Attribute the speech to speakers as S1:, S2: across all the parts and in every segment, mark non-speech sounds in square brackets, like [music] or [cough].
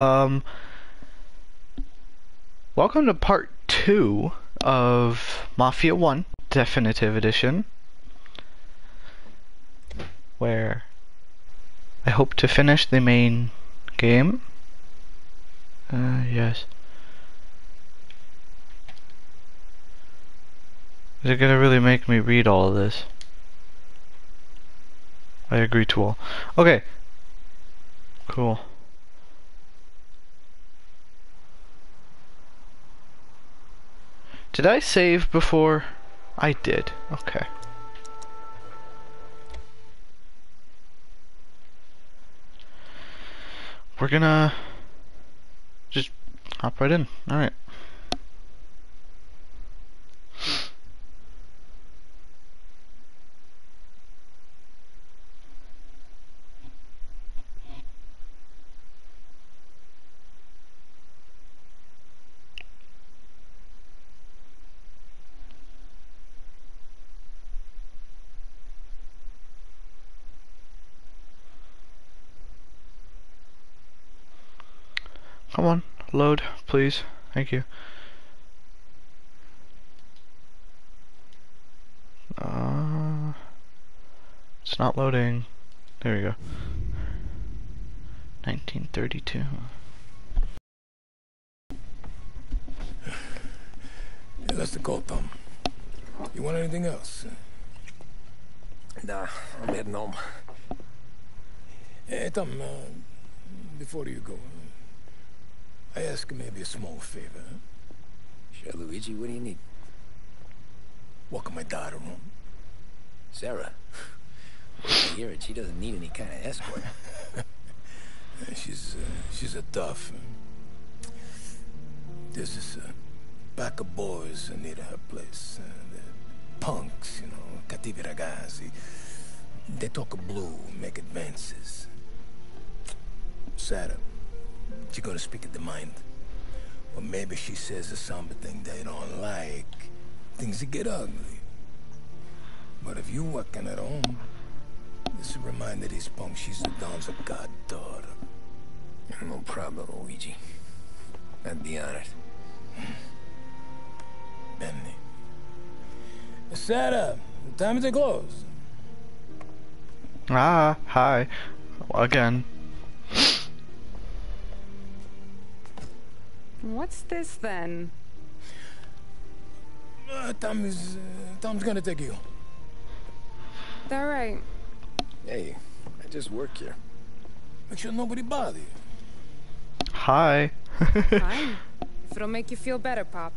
S1: Um, welcome to part two of Mafia 1 Definitive Edition, where I hope to finish the main game. Uh, yes. Is it gonna really make me read all of this? I agree to all. Okay. Cool. Did I save before? I did. Okay. We're gonna just hop right in. Alright. Come on, load, please. Thank you. Uh, it's not loading. There we go. 1932.
S2: Yeah, that's the call, Tom. You want anything else?
S3: Nah, I'm heading home.
S2: Hey, Tom, uh, before you go, I ask maybe a small favor. Huh?
S3: Sure, Luigi, what do you need?
S2: Welcome my daughter home.
S3: Sarah. [laughs] I hear it. She doesn't need any kind of escort. [laughs]
S2: She's uh, she's a tough. uh, There's this uh, pack of boys near her place. Uh, they're punks, you know, cattivi ragazzi. They talk blue, make advances. Sarah, she gonna speak at the mind. Or maybe she says a something they don't like. Things that get ugly. But if you working at home, this will remind these punks she's the Don's a goddaughter.
S3: no problem, Luigi. I'd be honored.
S2: Benny. Sarah, time to close.
S1: Ah, hi. Again.
S4: What's this then?
S2: Uh, Tom is, uh, Tom's gonna take you.
S4: All right.
S3: Hey, I just work here.
S2: Make sure nobody bother you.
S1: Hi. [laughs]
S4: Fine. if it'll make you feel better, Pop.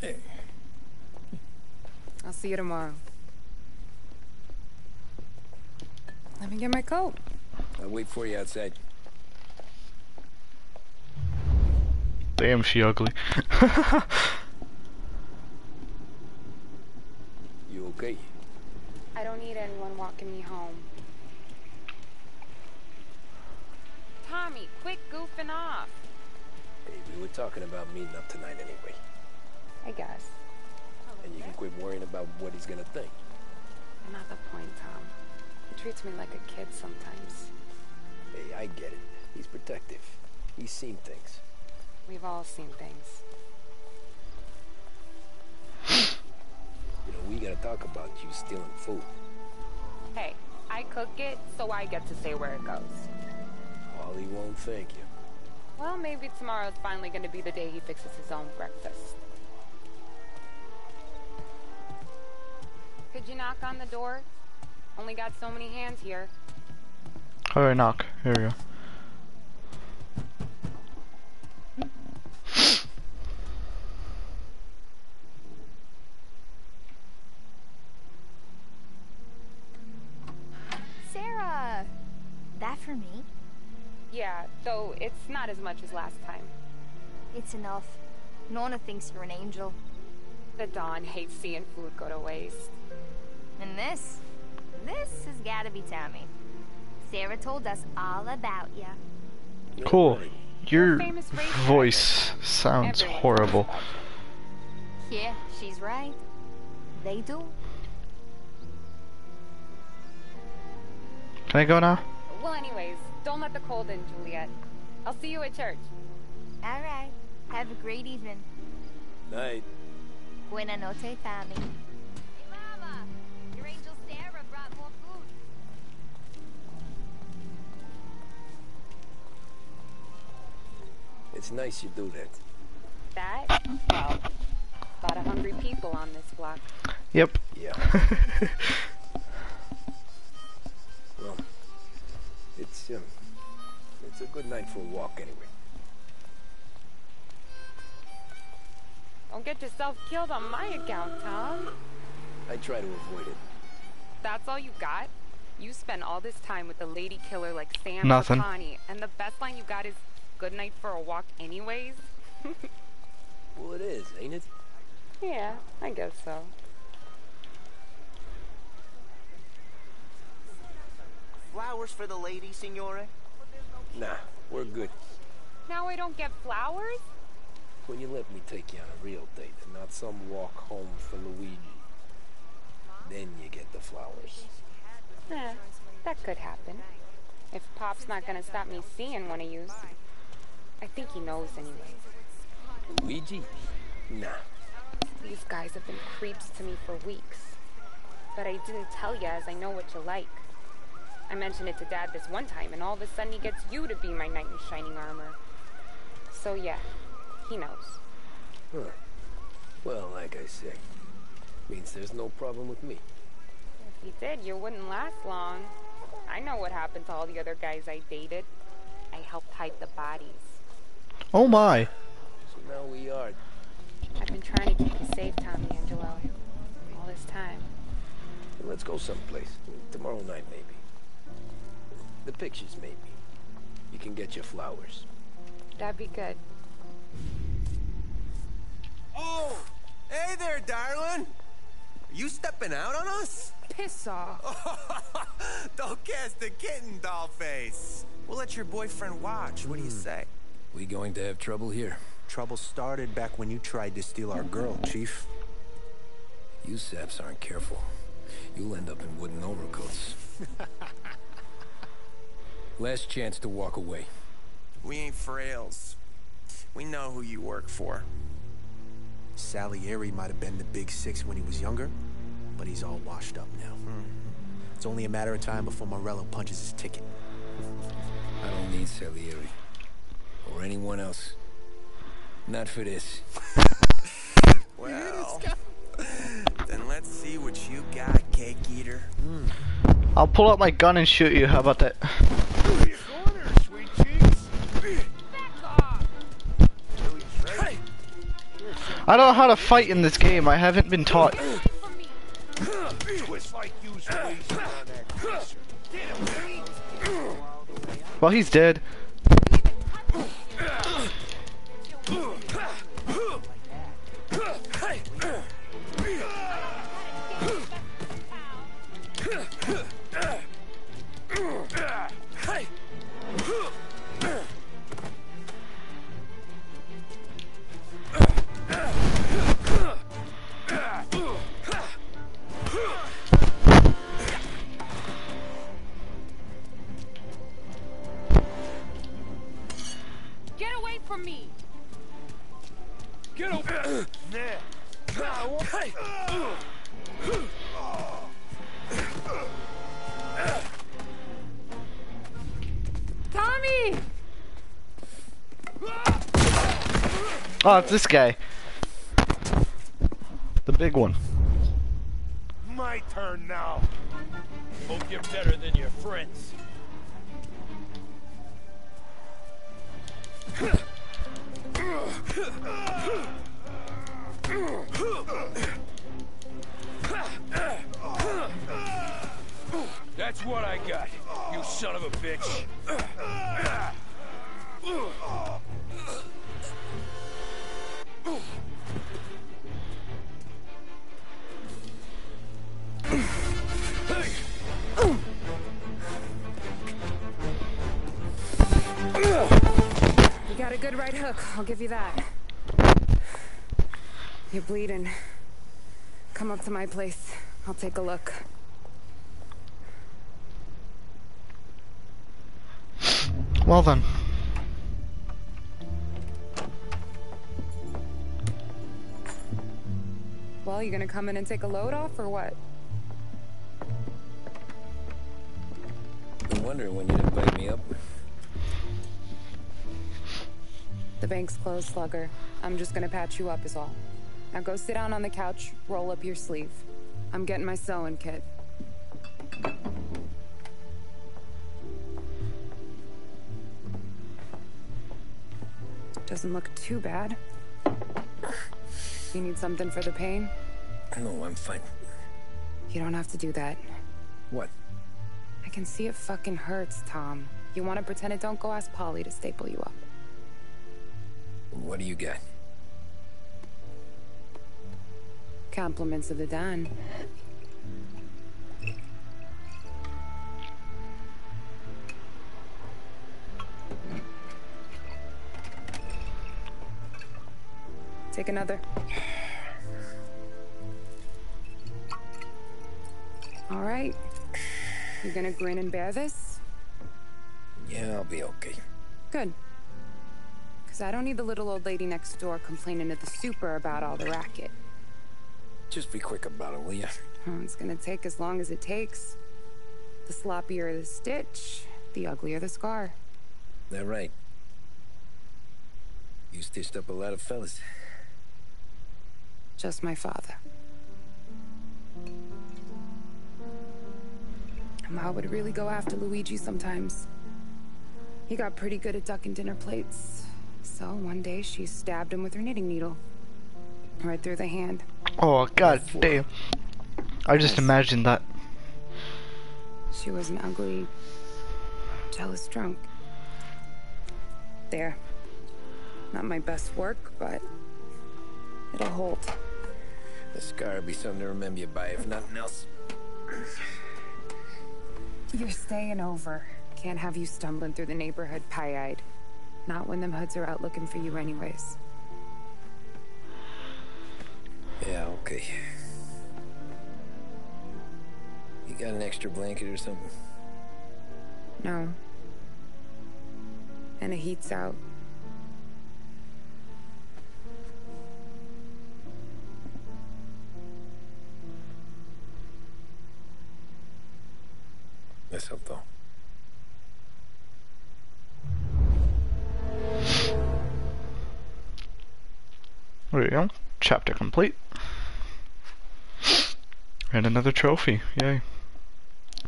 S2: Hey,
S4: I'll see you tomorrow. Let me get my coat.
S3: I'll wait for you outside.
S1: Damn, she ugly. [laughs]
S3: You okay?
S4: I don't need anyone walking me home. Tommy, quit goofing off.
S3: Hey, we were talking about meeting up tonight anyway.
S4: I guess.
S3: And you can quit worrying about what he's gonna think.
S4: Not the point, Tom. He treats me like a kid sometimes.
S3: Hey, I get it. He's protective. He's seen things.
S4: We've all seen things.
S3: You know, we gotta talk about you stealing food.
S4: Hey, I cook it, so I get to say where it goes.
S3: Wally won't thank you.
S4: Well, maybe tomorrow's finally gonna be the day he fixes his own breakfast. Could you knock on the door? Only got so many hands here.
S1: Alright, knock. Here we go.
S5: Sarah! That for me?
S4: Yeah, though it's not as much as last time.
S5: It's enough. Nona thinks you're an angel.
S4: The Don hates seeing food go to waste.
S5: And this? This has gotta be Tommy. Sarah told us all about ya.
S1: Cool. Your voice sounds horrible.
S5: Yeah, she's right. They do.
S1: Can I go now?
S4: Well, anyways, don't let the cold in, Juliet. I'll see you at church.
S5: All right. Have a great evening.
S2: Night.
S5: Buena noche, Tommy. Hey, Mama. Your angel Sarah brought more food.
S3: It's nice you do that.
S4: That? Well, a lot of hungry people on this block.
S1: Yep.
S3: Yeah. [laughs] it's it's a good night for a walk anyway.
S4: Don't get yourself killed on my account, Tom.
S3: I try to avoid it.
S4: That's all you got? You spend all this time with a lady killer like Sam
S1: Nothing.
S4: or Connie, and the best line you got is "Good night for a walk," anyways. [laughs]
S3: Well, it is, ain't it?
S4: Yeah, I guess so.
S6: Flowers for the lady, signore?
S3: Nah, we're good.
S4: Now I don't get flowers?
S3: When you let me take you on a real date and not some walk home for Luigi, then you get the flowers.
S4: Eh, that could happen. If Pop's not gonna stop me seeing one of yous. I think he knows anyway.
S3: Luigi? Nah.
S4: These guys have been creeps to me for weeks. But I didn't tell you as I know what you like. I mentioned it to Dad this one time, and all of a sudden he gets you to be my knight in shining armor. So yeah, he knows.
S3: Huh. Well, like I say, means there's no problem with me.
S4: If he did, you wouldn't last long. I know what happened to all the other guys I dated. I helped hide the bodies.
S1: Oh my.
S3: So now we are.
S4: I've been trying to keep you safe, Tommy Angelo. All this time.
S3: Let's go someplace. Tomorrow night, maybe. The pictures, maybe. You can get your flowers.
S4: That'd be good.
S6: Oh! Hey there, darling! Are you stepping out on us?
S4: Piss off. [laughs]
S6: Don't cast the kitten, doll face. We'll let your boyfriend watch. What do you hmm. say?
S3: We going to have trouble here.
S6: Trouble started back when you tried to steal our girl, Chief.
S3: You saps aren't careful. You'll end up in wooden overcoats. [laughs] Last chance to walk away.
S6: We ain't frails. We know who you work for. Salieri might have been the big six when he was younger, but he's all washed up now. Hmm. It's only a matter of time before Morello punches his ticket.
S3: I don't need Salieri. Or anyone else. Not for this. [laughs]
S6: Well, then let's see what you got, cake eater.
S1: I'll pull out my gun and shoot you. How about that? I don't know how to fight in this game. I haven't been taught. Well, he's dead.
S4: Get away from me! Tommy!
S1: Oh, it's this guy. The big one.
S7: My turn now. Hope you're better than your friends. [laughs] That's what I got, you son of a bitch.
S4: Got a good right hook, I'll give you that. You're bleeding. Come up to my place. I'll take a look.
S1: Well then.
S4: Well, you gonna come in and take a load off, or what?
S3: No wonder when you'd invite me up.
S4: The bank's closed, Slugger. I'm just gonna patch you up is all. Now go sit down on the couch, roll up your sleeve. I'm getting my sewing kit. Doesn't look too bad. You need something for the pain?
S3: No, I'm fine.
S4: You don't have to do that.
S3: What?
S4: I can see it fucking hurts, Tom. You want to pretend it don't go ask Paulie to staple you up.
S3: What do you get?
S4: Compliments of the Don. Take another. All right. You gonna grin and bear this?
S3: Yeah, I'll be okay.
S4: Good. Because I don't need the little old lady next door complaining to the super about all the racket.
S3: Just be quick about it, will ya?
S4: Oh, it's gonna take as long as it takes. The sloppier the stitch, the uglier the scar.
S3: That right. You stitched up a lot of fellas.
S4: Just my father. Ma would really go after Luigi sometimes. He got pretty good at ducking dinner plates. So one day she stabbed him with her knitting needle. Right through the hand.
S1: Oh god damn. I just
S4: Yes.
S1: imagined that.
S4: She was an ugly, jealous drunk. There. Not my best work, but it'll hold.
S3: The scar will be something to remember you by, if nothing else.
S4: You're staying over. Can't have you stumbling through the neighborhood pie-eyed. Not when them hoods are out looking for you anyways.
S3: Yeah, okay. You got an extra blanket or something?
S4: No. And the heat's out.
S3: Let's hope though.
S1: There you go. Chapter complete. And another trophy. Yay.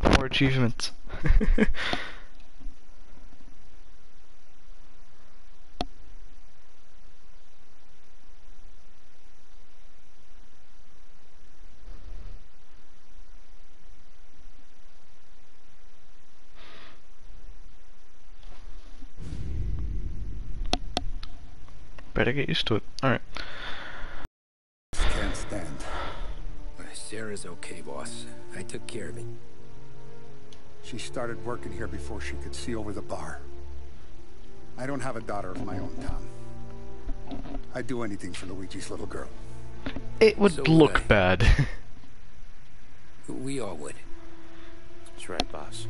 S1: More achievements. [laughs] Better get used to it. Alright.
S8: Can't stand.
S3: Sarah's okay, boss. I took care of it.
S8: She started working here before she could see over the bar. I don't have a daughter of my own, Tom. I'd do anything for Luigi's little girl.
S1: It would
S3: So
S1: look
S3: would
S1: bad.
S3: We all would.
S9: That's right, boss.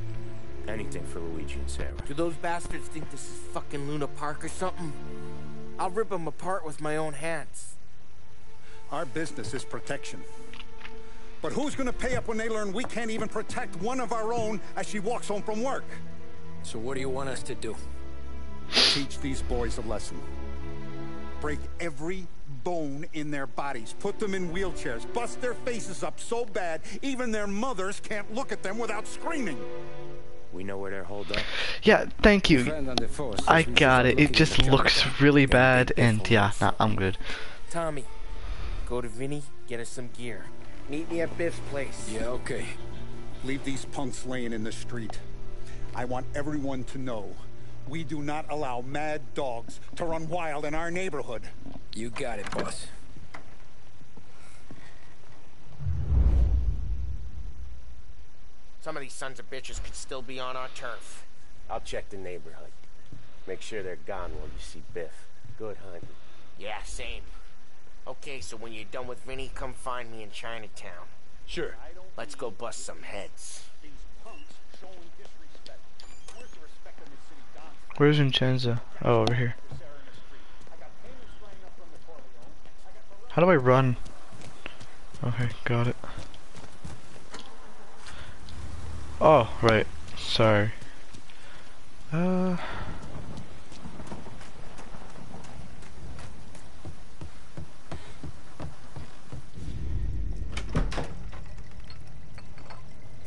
S9: Anything for Luigi and Sarah.
S10: Do those bastards think this is fucking Luna Park or something? I'll rip them apart with my own hands.
S8: Our business is protection. But who's gonna pay up when they learn we can't even protect one of our own as she walks home from work?
S3: So what do you want us to do?
S8: Teach these boys a lesson. Break every bone in their bodies. Put them in wheelchairs. Bust their faces up so bad, even their mothers can't look at them without screaming.
S9: We know where they're holed up.
S1: yeah, thank you. I got it. It just looks really bad, and yeah, nah, I'm good.
S10: Tommy, go to Vinny, get us some gear. Meet me at Biff's place.
S3: Yeah, okay.
S8: Leave these punks laying in the street. I want everyone to know we do not allow mad dogs to run wild in our neighborhood.
S3: You got it, boss.
S10: Some of these sons of bitches could still be on our turf.
S9: I'll check the neighborhood. Make sure they're gone while you see Biff. Good hunting.
S10: Yeah, same. Okay, so when you're done with Vinny, come find me in Chinatown.
S9: Sure.
S10: Let's go bust some heads.
S8: These punks showing disrespect. Where's the respect in this city, Don?
S1: Where's Vincenzo? Oh, over here.
S8: Sarah in the street. I got painters flying up from Napoleon. I got the
S1: How do I run? Okay, got it. Oh, right. Sorry. Uh.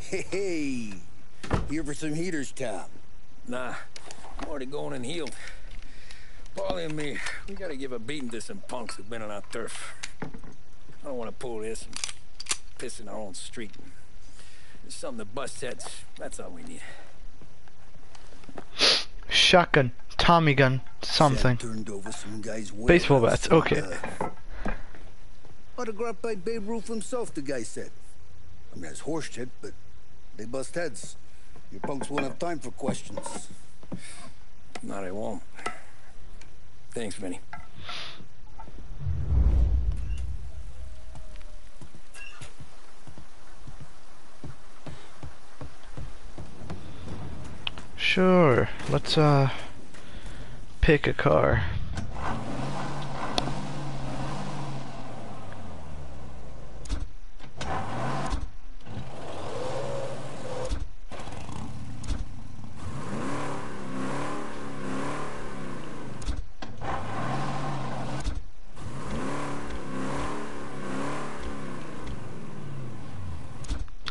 S2: Hey, here for some heaters, Tom.
S3: Nah, I'm already going and healed. Paulie and me, we gotta give a beating to some punks who've been on our turf. I don't want to pull this and piss in our own street. There's something to bust heads. That's all we need.
S1: Shotgun, Tommy gun, something.
S2: Turned over some guy's
S1: Baseball
S2: warehouse
S1: bats, okay.
S2: autographed by Babe Ruth himself, the guy said. I mean, that's horse shit, but they bust heads. Your punks won't have time for questions.
S3: Not they won't. Thanks, Vinny.
S1: Sure. Let's uh pick a car.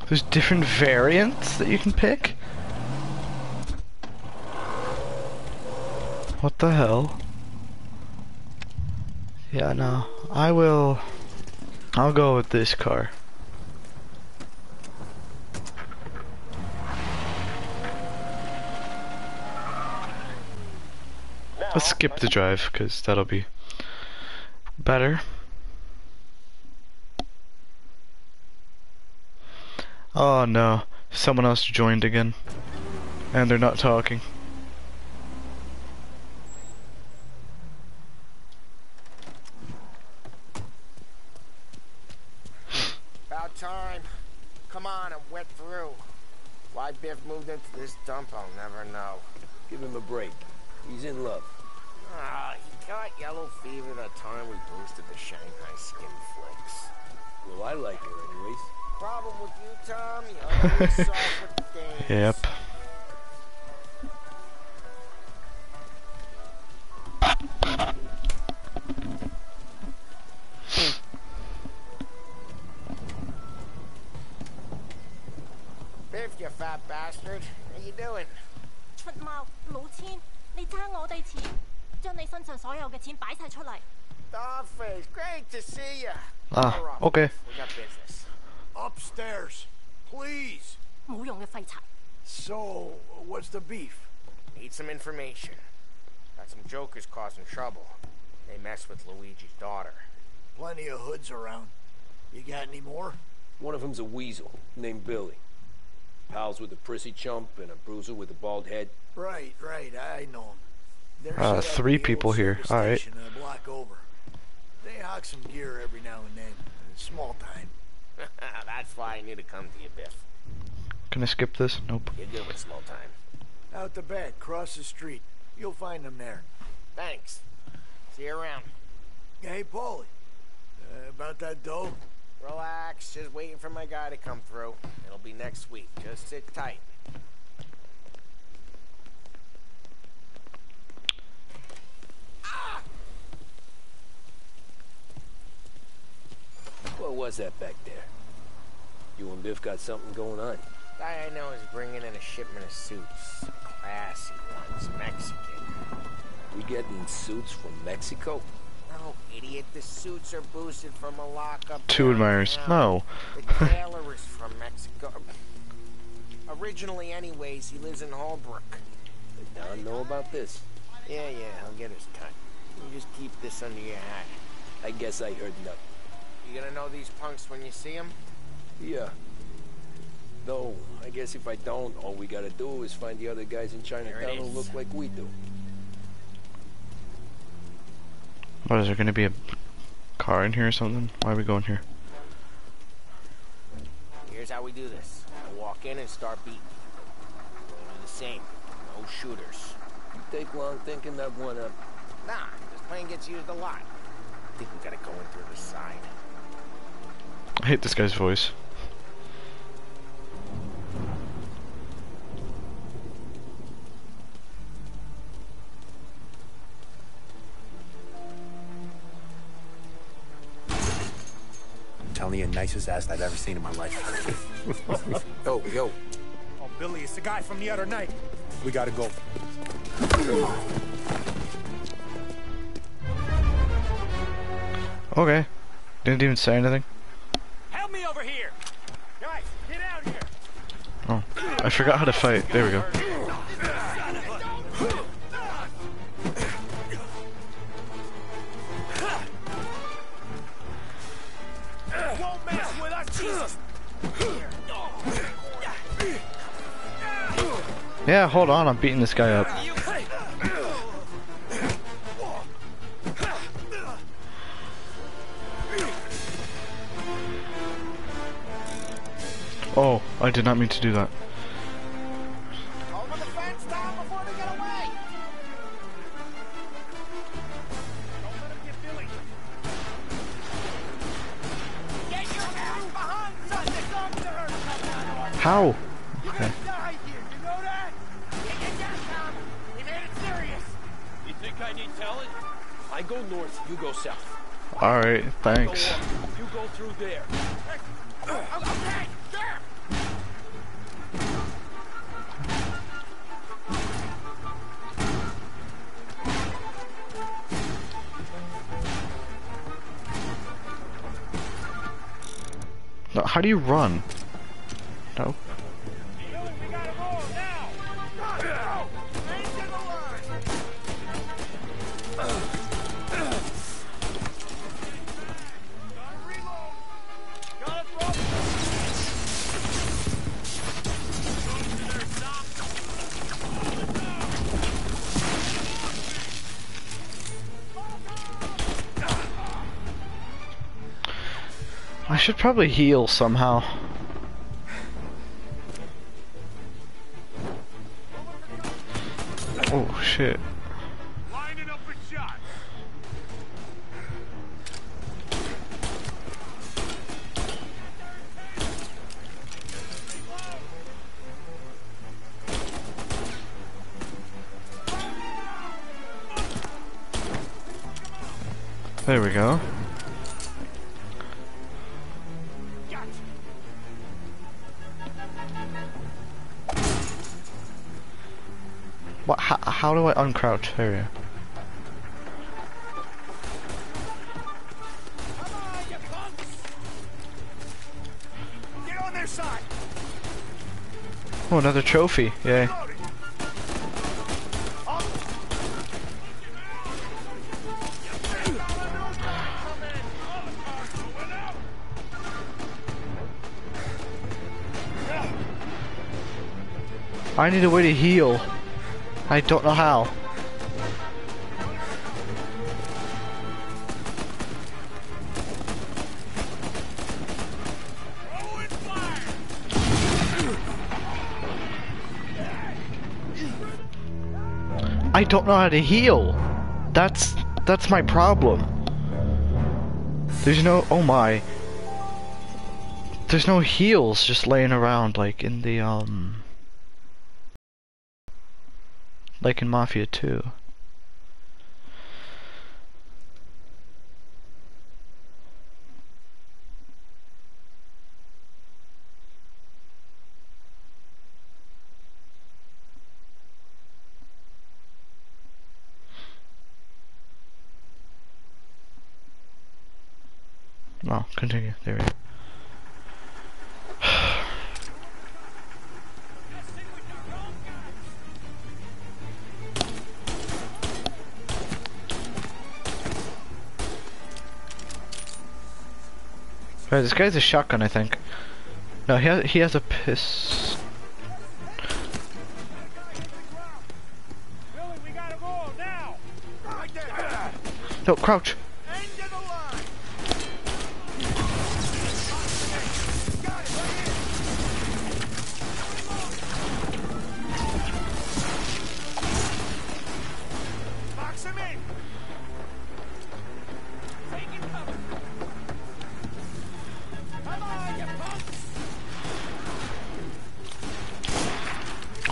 S1: There's different variants that you can pick? What the hell? Yeah, no. I will... I'll go with this car. Let's skip the drive, because that'll be better. Oh no, someone else joined again. And they're not talking.
S10: About time. Come on, I'm wet through. Why Biff moved into this dump, I'll never know.
S3: Give him a break. He's in love.
S10: Ah, he got yellow fever that time we boosted the Shanghai skin flicks.
S3: Well, I like her anyways.
S10: Problem with you, Tom, you [laughs] always soft with things.
S1: Yep.
S10: Biff, you fat bastard. How you doing?
S11: 出猫老千，你争我哋钱，将你身上所有嘅钱摆晒出嚟。
S10: Dogface, great to see you.
S1: Ah,
S10: We're off.
S1: okay.
S10: We got business.
S7: Upstairs, please.
S11: 冇用嘅废柴。
S7: So, what's the beef?
S10: Need some information. Got some jokers causing trouble. They mess with Luigi's daughter.
S7: Plenty of hoods around. You got any more?
S3: One of them's a weasel named Billy. Pals with a prissy chump and a bruiser with a bald head.
S7: Right, right, I know 'em. They're
S1: Uh, three people here. All right.
S7: A block over. They hawk some gear every now and then. Small time. [laughs]
S10: That's why I need to come to you, Biff.
S1: Can I skip this? Nope.
S10: You're good with small time.
S7: Out the back, cross the street. You'll find them there.
S10: Thanks. See you around.
S7: Hey, Paulie. Uh, about that dough?
S10: Relax. Just waiting for my guy to come through. It'll be next week. Just sit tight. Ah!
S3: What was that back there? You and Biff got something going on.
S10: Guy I know is bringing in a shipment of suits. Classy ones. Mexican.
S3: We getting suits from Mexico?
S10: No, idiot. The suits are boosted from a lockup.
S1: Two admirers. No.
S10: The [laughs] tailor is from Mexico. Originally, anyways, he lives in Holbrook.
S3: Did Don know about this?
S10: Yeah, yeah, he'll get his cut. You just keep this under your hat.
S3: I guess I heard nothing.
S10: You gonna know these punks when you see them?
S3: Yeah. Though, I guess if I don't, all we gotta do is find the other guys in Chinatown who
S10: is.
S3: look like we do.
S1: What is there gonna be a car in here or something? Why are we going here?
S10: Here's how we do this. I walk in and start beating. You do the same. No shooters.
S3: You take long thinking that one up.
S10: Nah, this plane gets used a lot. I think we gotta go in through the side.
S1: I hate this guy's voice.
S6: Telling you, nicest ass I've ever seen in my life. [laughs]
S10: Yo, yo.
S7: Oh, Billy, it's the guy from the other night.
S6: we gotta go.
S1: Okay. Didn't even say anything.
S7: Help me over here! Guys, get out here!
S1: Oh, I forgot how to fight. There we go. Hold on. I'm beating this guy up. Oh, I did not mean to do that.
S10: Over
S1: should probably heal somehow. Oh shit. There we go. How, do I uncrouch?
S7: Side!
S1: Oh, another trophy. Yay. I need a way to heal. I don't know how. I don't know how to heal. That's that's my problem. There's no oh my. There's no heals just laying around like in the um like in Mafia 2. Oh, continue. There we go. Right, this guy's a shotgun, I think. No, he has, he has a piss.
S7: Billy, we gotta move now!
S10: Right there.
S1: No, crouch.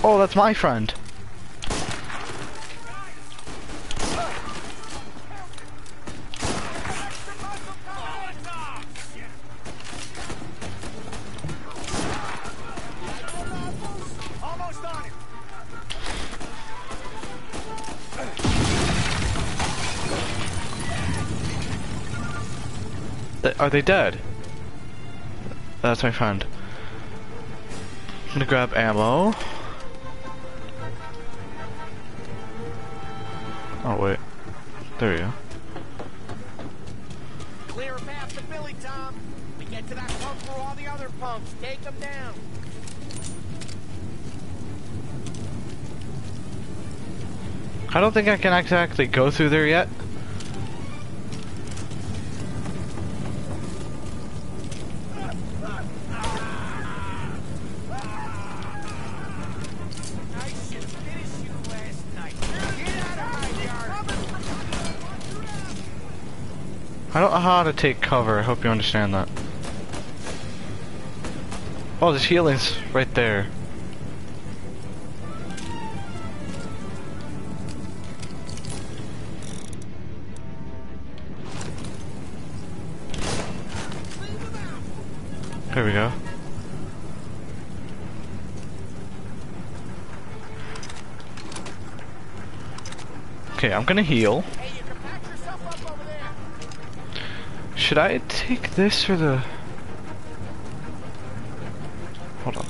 S1: Oh, that's my friend. Th- Are they dead? That's my friend. I'm gonna grab ammo. Don't think I can exactly go through there yet. I don't know how to take cover. I hope you understand that. Oh, there's healings right there. There we go. Okay, I'm gonna heal. Should I take this or the... Hold on.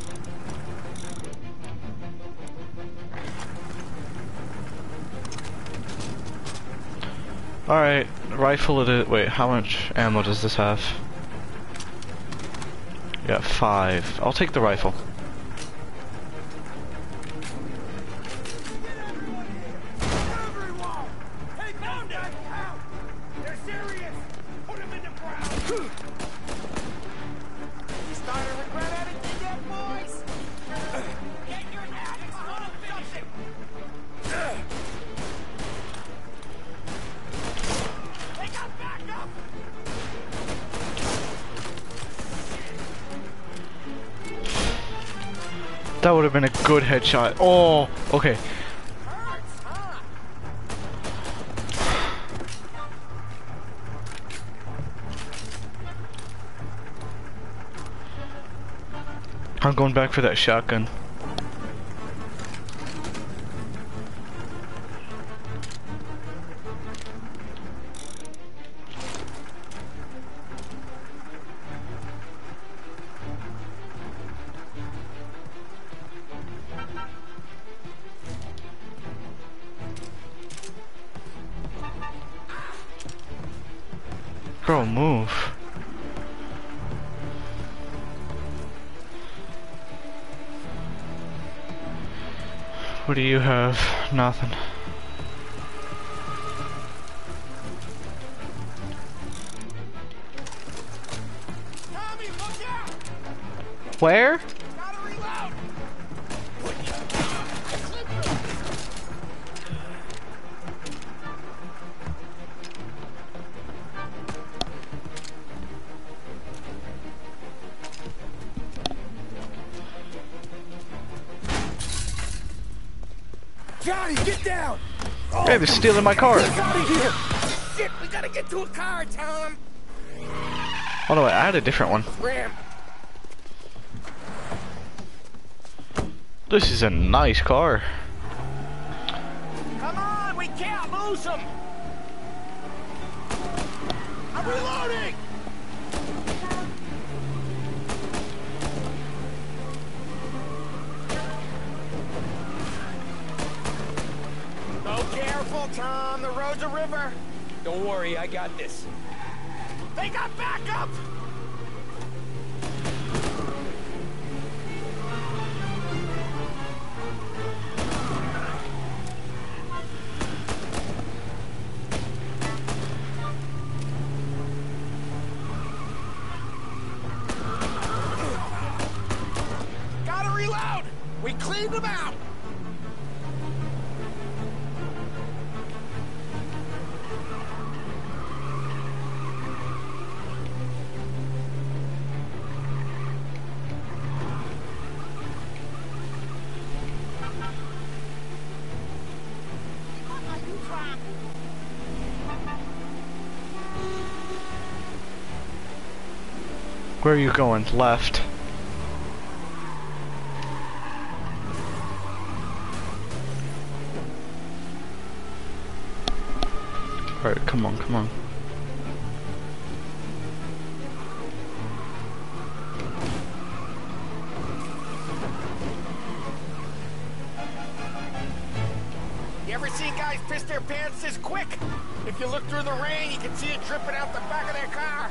S1: Alright, rifle it. Wait, how much ammo does this have? Yeah, five. I'll take the rifle. Good headshot. Oh, okay. I'm going back for that shotgun. Girl, move. What do you have? Nothing.
S10: Tommy, look out!
S1: Where? They're stealing my car.
S10: Get out of here! Shit, we gotta get to a car, Tom!
S1: Oh no, I had a different one.
S10: Ram!
S1: This is a nice car.
S10: Come on, we can't lose him! Careful, Tom. The road's a river.
S3: Don't worry, I got this.
S10: They got backup!
S1: Where are you going? Left. Alright, come on, come on.
S10: You ever see guys piss their pants this quick? If you look through the rain, you can see it dripping out the back of their car.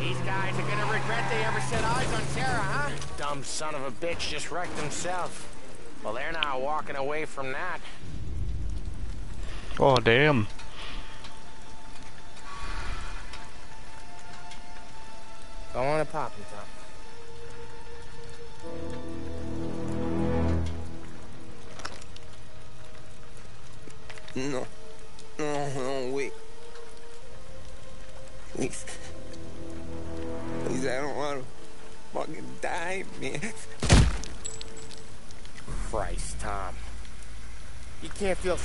S10: These guys are gonna regret they ever set eyes on Sarah, huh? Dumb son of a bitch just wrecked himself. Well, they're not walking away from that.
S1: Oh, damn.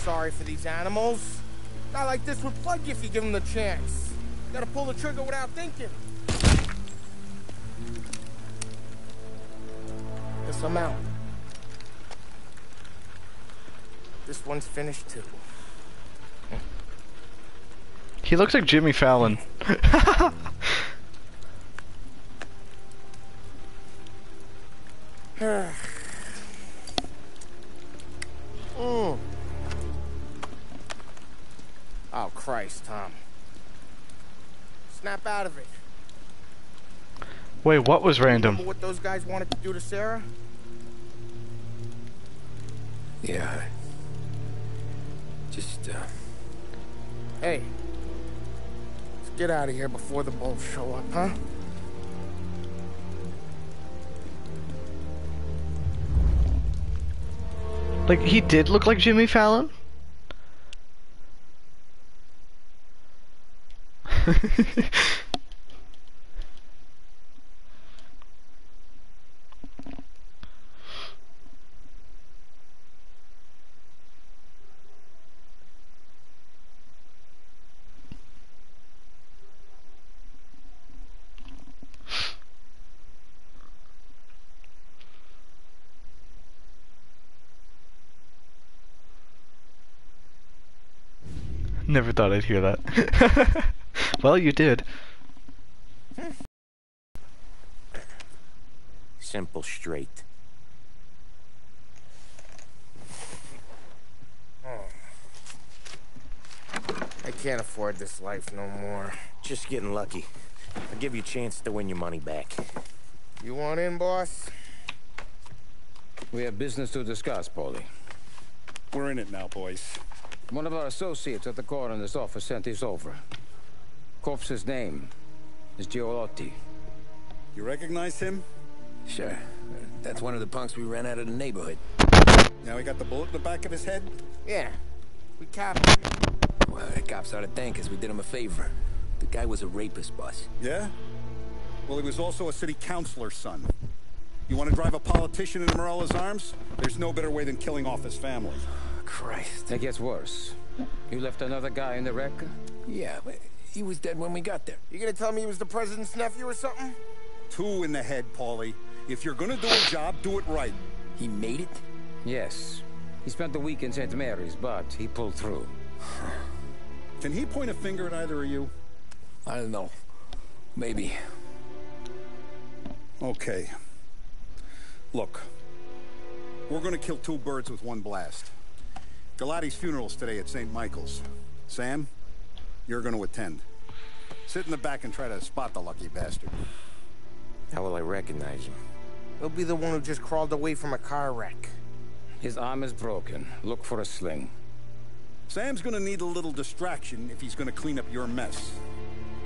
S10: Sorry for these animals. A Guy like this would plug you if you give him the chance. You Gotta pull the trigger without thinking. Guess I'm out. This one's finished too.
S1: He looks like Jimmy Fallon. [laughs] Wait, what was random?
S10: Remember what those guys wanted to do to Sarah?
S3: Yeah. Just, uh,
S10: Hey. Let's get out of here before the bulls show up, huh?
S1: Like, he did look like Jimmy Fallon? [laughs] Never thought I'd hear that. [laughs] well, you did.
S6: Simple, straight.
S10: I can't afford this life no more.
S6: Just getting lucky. I'll give you a chance to win your money back.
S10: You want in, boss?
S3: we have business to discuss, Paulie.
S8: We're in it now, boys.
S3: One of our associates at the coroner's office sent this over. Corpse's name is Giolotti.
S8: You recognize him?
S3: Sure. That's one of the punks we ran out of the neighborhood.
S8: Now he got the bullet in the back of his head?
S10: Yeah. We capped him.
S3: Well, the cops ought to thank us. We did him a favor. The guy was a rapist, boss.
S8: Yeah? Well, he was also a city councilor's son. You want to drive a politician into Morello's arms? There's no better way than killing off his family.
S3: Christ. It gets worse. You left another guy in the wreck? Yeah, but he was dead when we got there.
S10: You gonna tell me he was the president's nephew or something?
S8: Two in the head, Paulie. If you're gonna do a job, do it right.
S3: He made it?
S12: Yes. He spent the week in St. Mary's, but he pulled through. [sighs]
S8: Can he point a finger at either of you?
S3: I don't know. Maybe.
S8: Okay. Look. We're gonna kill two birds with one blast. Galati's funeral's today at St. Michael's. Sam, you're gonna attend. Sit in the back and try to spot the lucky bastard.
S6: How will I recognize him?
S10: He'll be the one who just crawled away from a car wreck.
S12: His arm is broken. Look for a sling.
S8: Sam's gonna need a little distraction if he's gonna clean up your mess.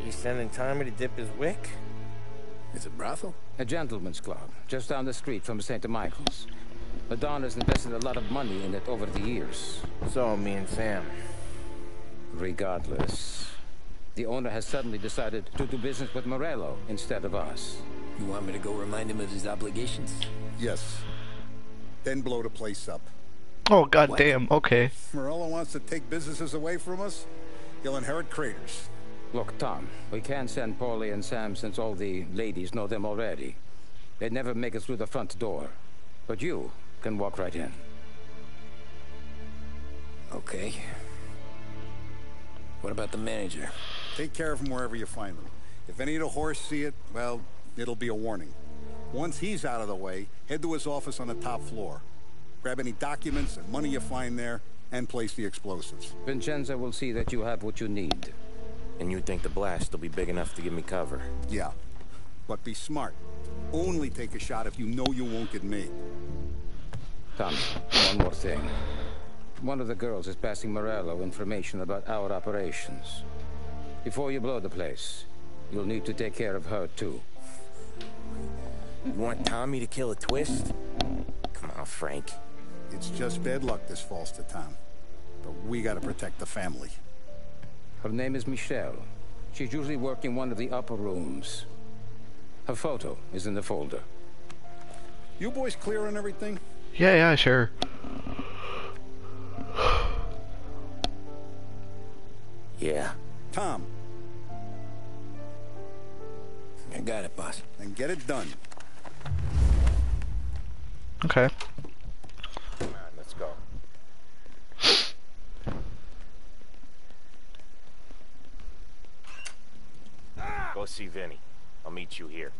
S10: You sending Tommy to dip his wick?
S3: It's a brothel?
S12: A gentleman's club, just down the street from St. Michael's. Adonis invested a lot of money in it over the years.
S10: So, me and Sam.
S12: Regardless, the owner has suddenly decided to do business with Morello instead of us.
S3: You want me to go remind him of his obligations?
S8: Yes. Then blow the place up.
S1: Oh god damn. Okay.
S8: Morello wants to take businesses away from us. He'll inherit craters.
S12: Look, Tom, we can't send Paulie and Sam since all the ladies know them already. They'd never make it through the front door. But you can walk right in.
S3: Okay. What about the manager?
S8: Take care of him wherever you find him. If any of the horse see it, well, it'll be a warning. Once he's out of the way, head to his office on the top floor. Grab any documents and money you find there, and place the explosives.
S12: Vincenzo will see that you have what you need.
S9: And you think the blast will be big enough to give me cover?
S8: Yeah. But be smart. Only take a shot if you know you won't get me.
S12: Tom, one more thing. One of the girls is passing Morello information about our operations. Before you blow the place, you'll need to take care of her, too.
S9: You want Tommy to kill a twist? Come on, Frank.
S8: It's just bad luck this falls to Tom. But we gotta protect the family.
S12: Her name is Michelle. She's usually working one of the upper rooms. Her photo is in the folder.
S8: You boys clear on everything?
S1: Yeah, yeah, sure.
S9: Yeah.
S8: Tom.
S3: I got it, boss.
S8: Then get it done.
S1: Okay.
S9: Come on, let's go. Ah! Go see Vinny. I'll meet you here.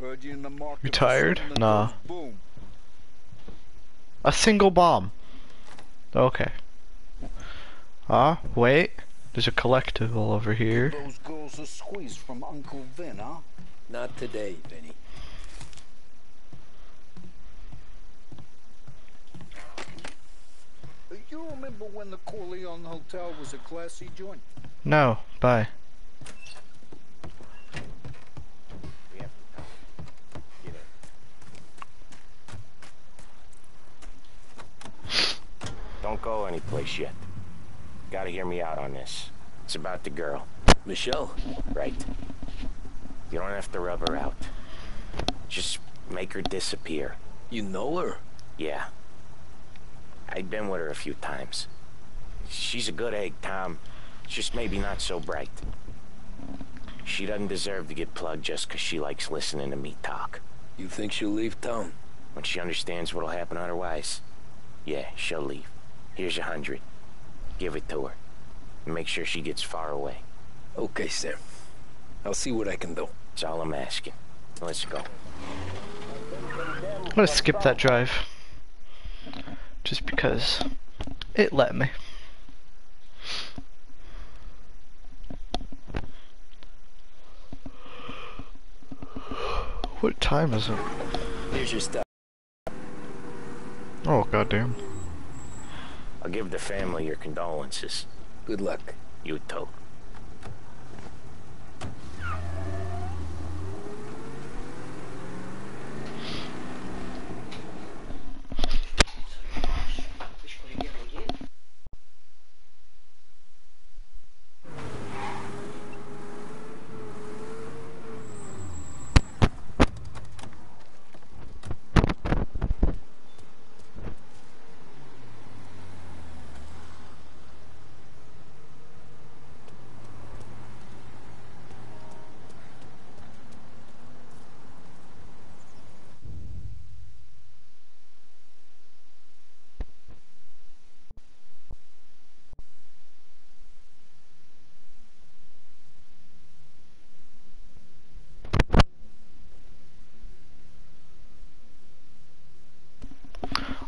S13: Heard you in the market.
S1: You
S13: for
S1: tired? Nah.
S13: Boom.
S1: A single bomb. Okay. Ah, wait. There's a collectible over here.
S13: Those girls are squeezed from Uncle Vin, huh?
S3: Not today, Vinny.
S13: Uh, You remember when the Corleone Hotel was a classy joint?
S1: No, bye.
S9: We have to come. Get in. Don't go anyplace yet. Gotta hear me out on this. It's about the girl.
S3: Michelle?
S9: Right. You don't have to rub her out. Just make her disappear.
S3: You know her?
S9: Yeah. I've been with her a few times. She's a good egg, Tom. Just maybe not so bright. She doesn't deserve to get plugged just 'cause she likes listening to me talk.
S3: You think she'll leave town?
S9: When she understands what'll happen otherwise, yeah, she'll leave. Here's a hundred. Give it to her. Make sure she gets far away.
S3: Okay, Sam. I'll see what I can do.
S9: That's all I'm asking. Let's go.
S1: I'm gonna skip that drive. Just because it let me. What time is it?
S3: Here's your stuff.
S1: Oh goddamn.
S9: I'll give the family your condolences.
S3: Good luck.
S9: You too.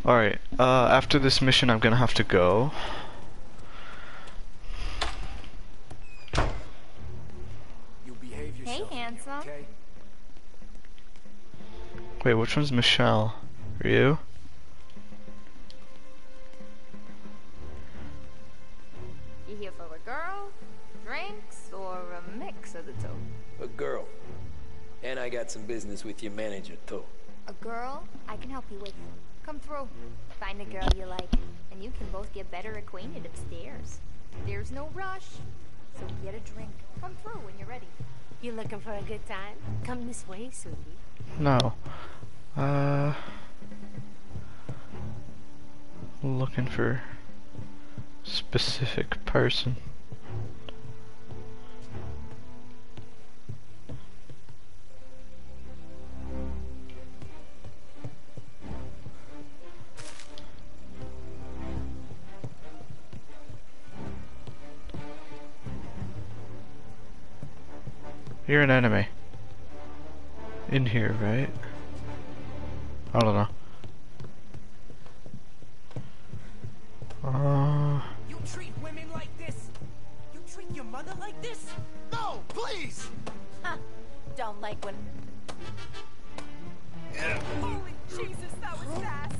S1: Alright, uh, after this mission I'm gonna have to go.
S13: You behave
S5: Hey, handsome.
S13: Okay?
S1: Wait, which one's Michelle? Are you?
S5: You here for a girl, drinks, or a mix of the two?
S3: A girl. And I got some business with your manager, too.
S5: A girl I can help you with. Come through. Find a girl you like, and you can both get better acquainted upstairs. There's no rush, so get a drink. Come through when you're ready.
S11: You looking for a good time? Come this way, sweetie.
S1: No. Uh. Looking for specific person. You're an enemy. In here, right? I don't know. Uh,
S14: You treat women like this? You treat your mother like this? No, please!
S11: Huh. Don't like when...
S14: Holy Jesus, that was fast!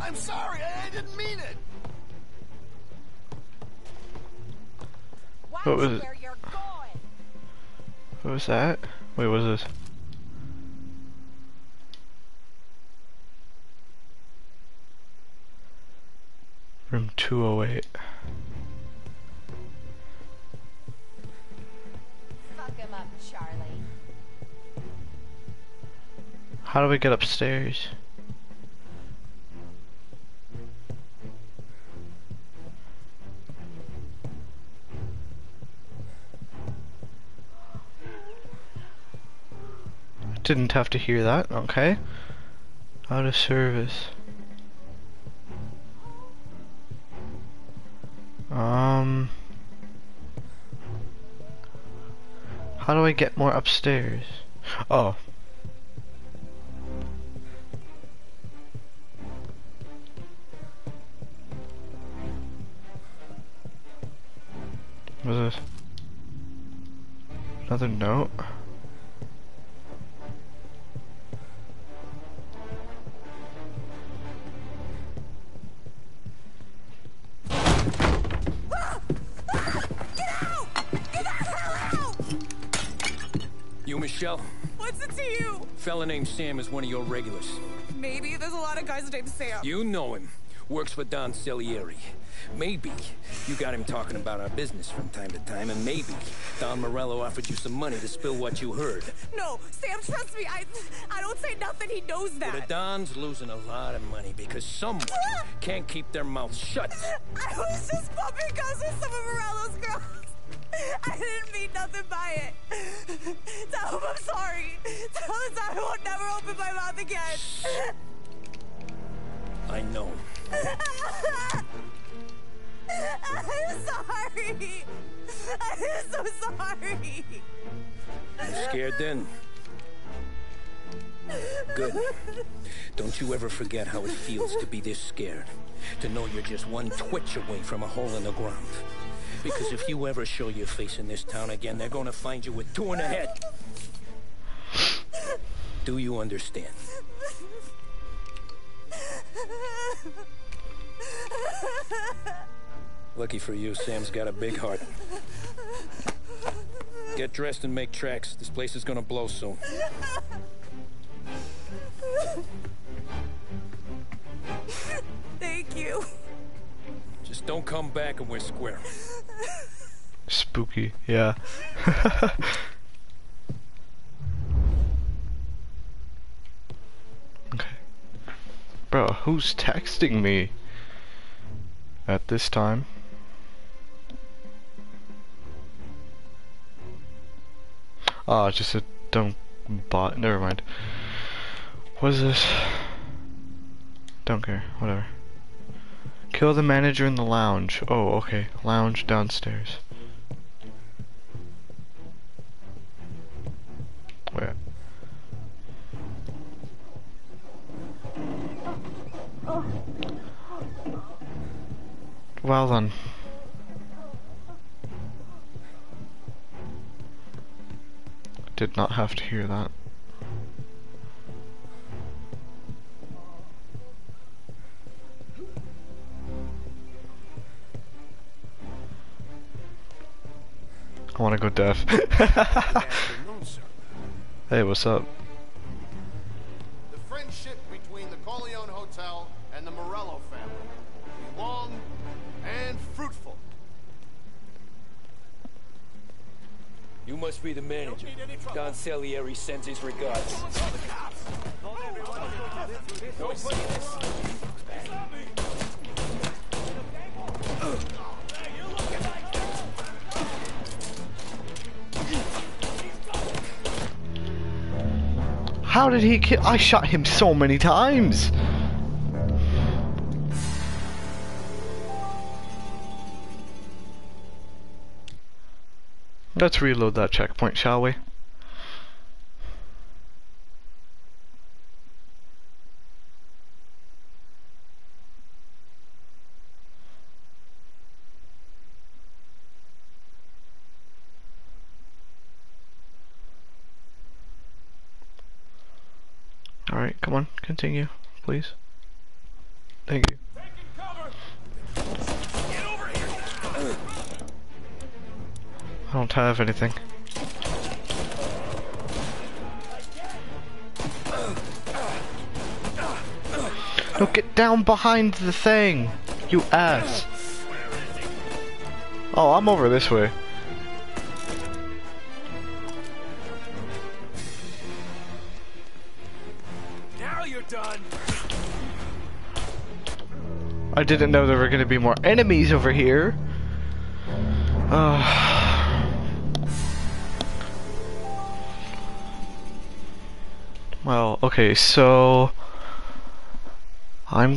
S14: I'm sorry, I, I didn't mean it!
S1: what was it?
S14: Where you're going!
S1: What was that? Wait, what was this? Room 208.
S11: Fuck him up, Charlie.
S1: How do we get upstairs? Didn't have to hear that, okay. Out of service. Um... How do I get more upstairs? Oh. What's this? Another note?
S3: Michelle?
S15: What's it to you?
S3: Fella named Sam is one of your regulars.
S15: Maybe there's a lot of guys named Sam.
S3: You know him. Works for Don Salieri. Maybe you got him talking about our business from time to time, and maybe Don Morello offered you some money to spill what you heard.
S15: No, Sam, trust me. I, I don't say nothing. He knows
S3: Well, the. Don's losing a lot of money because someone [laughs] can't keep their mouth shut.
S15: I was just bumping guns with some of Morello's girls. I didn't mean nothing by it. Tell him I'm sorry. Tell him I won't never open my mouth again.
S3: I know.
S15: I'm sorry. I'm so sorry.
S3: You scared then? Good. Don't you ever forget how it feels to be this scared. To know you're just one twitch away from a hole in the ground. Because if you ever show your face in this town again, they're gonna find you with two in the head. Do you understand? Lucky for you, Sam's got a big heart. Get dressed and make tracks. This place is gonna blow soon.
S15: Thank you.
S3: Just don't come back and we're square. [laughs]
S1: Spooky, yeah. [laughs] okay. Bro, who's texting me at this time? Oh, just a dumb bot. Never mind. What is this? Don't care. Whatever. Kill the manager in the lounge. Oh, okay. Lounge downstairs. Where? Well then. Did not have to hear that. I want to go deaf. [laughs] Hey, what's up?
S7: The friendship between the Corleone Hotel and the Morello family be long and fruitful.
S3: You must be the manager. Don Salieri sends his regards.
S1: How did he kill? I shot him so many times. Let's reload that checkpoint, shall we? Alright, come on, continue, please. Thank you. I don't have anything. No, get down behind the thing, you ass. Oh, I'm over this way. I didn't know there were gonna be more enemies over here. Uh, well, okay, so I'm gonna